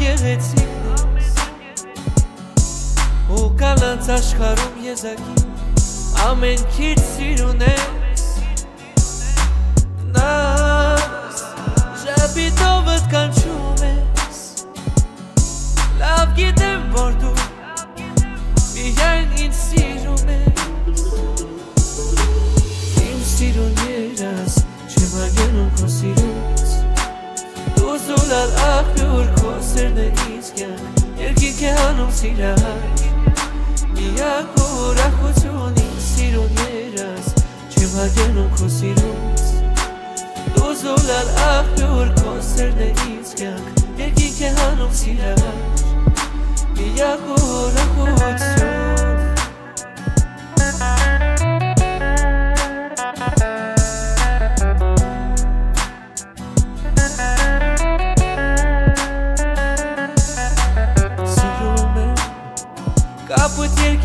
ամենագեղեցիկն ես ու կանանց աշխարում եզակի ամեն քիչ սիրուն ես նաս ժապիտով ըտ կանչում ես լավ գիտեմ որ դու միայն ինձ սիրում ես իմ սիրուն երաս չեմ ագենում քո սիրուց դու զուլալ աղբյուր քո սերն է ինձ կյանք երկինք է հանում սիրահար միակ ուրախություն իմ սիրուն երաս չեմ ագենում քո սիրուց դու զուլալ աղբյուր քո սերն է ինձ կյանք երկինք է հանում սիրահար միակ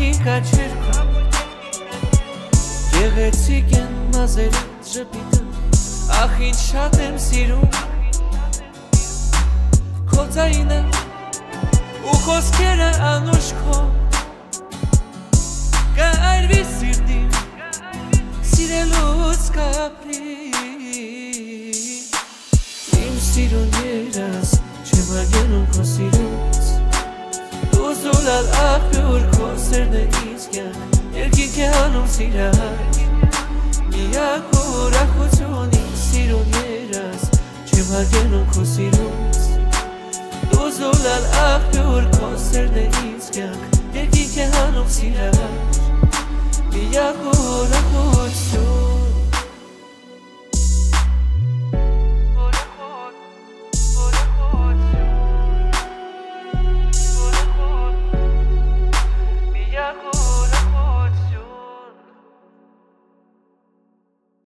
կապուտ երկին կաչերքում Գեղեցիկ են մազերը ժպիտը Ախ ինչ շատ եմ սիրում Քո ձայնը ու խոսքերը անուշ քո Կայրվի սիրտին Սիրելուց կապրի Իմ սիրուն երաս չեմ ագենում քո սիրուց սերն է ինձ կյանք Երկինք է հանում սիրահար Միակ ուրախություն իմ սիրուն երաս Չեմ ագենում քո սիրուց Դու զուլալ աղբյուր քո սերն է ինձ կյանք Երկինք է հանում սիրահար Միակ ուրախություն